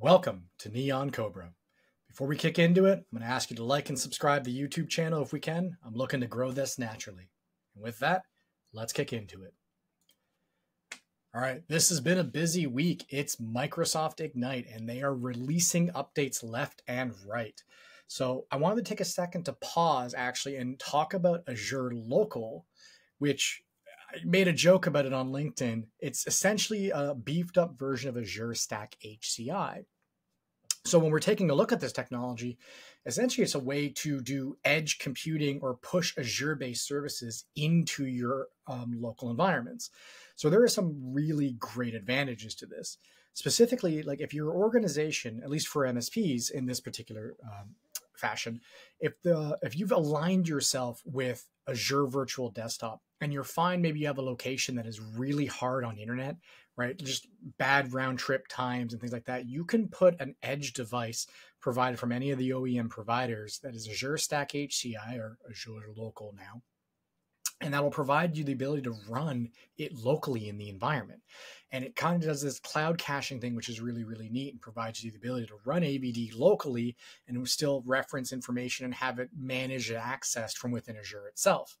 Welcome to Neon Cobra. Before we kick into it, I'm going to ask you to like and subscribe the YouTube channel if we can. I'm looking to grow this naturally. And with that, let's kick into it. All right, this has been a busy week. It's Microsoft Ignite, and they are releasing updates left and right. So I wanted to take a second to pause actually and talk about Azure Local, which I made a joke about it on LinkedIn. It's essentially a beefed up version of Azure Stack HCI. So when we're taking a look at this technology, essentially it's a way to do edge computing or push Azure-based services into your um, local environments. So there are some really great advantages to this. Specifically, like if your organization, at least for MSPs in this particular um, fashion, if the if you've aligned yourself with Azure Virtual Desktop and you're fine, maybe you have a location that is really hard on the internet, right? Just bad round trip times and things like that. You can put an edge device provided from any of the OEM providers that is Azure Stack HCI or Azure Local now. And that'll provide you the ability to run it locally in the environment. And it kind of does this cloud caching thing, which is really, really neat and provides you the ability to run AVD locally and still reference information and have it managed and accessed from within Azure itself.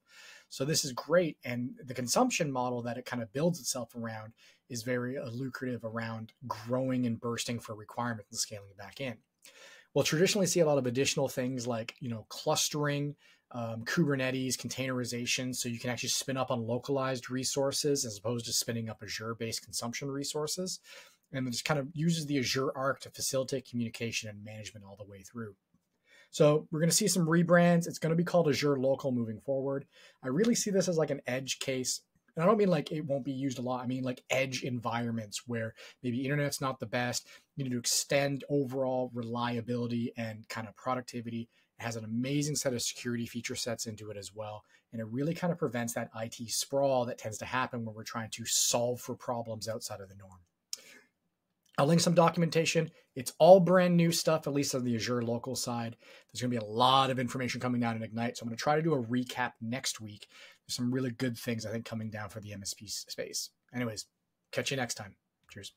So this is great. And the consumption model that it kind of builds itself around is very lucrative around growing and bursting for requirements and scaling back in. We'll traditionally see a lot of additional things like, you know, clustering, um, Kubernetes, containerization, so you can actually spin up on localized resources as opposed to spinning up Azure-based consumption resources. And it just kind of uses the Azure Arc to facilitate communication and management all the way through. So we're going to see some rebrands. It's going to be called Azure Local moving forward. I really see this as like an edge case. And I don't mean like it won't be used a lot. I mean like edge environments where maybe internet's not the best. You need to extend overall reliability and kind of productivity. It has an amazing set of security feature sets into it as well. And it really kind of prevents that IT sprawl that tends to happen when we're trying to solve for problems outside of the norm. I'll link some documentation. It's all brand new stuff, at least on the Azure local side. There's going to be a lot of information coming down in Ignite. So I'm going to try to do a recap next week. There's some really good things, I think, coming down for the MSP space. Anyways, catch you next time. Cheers.